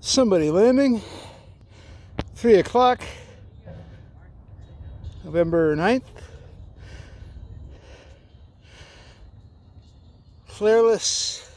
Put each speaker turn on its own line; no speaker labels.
somebody landing. 3 o'clock, November 9th. Flareless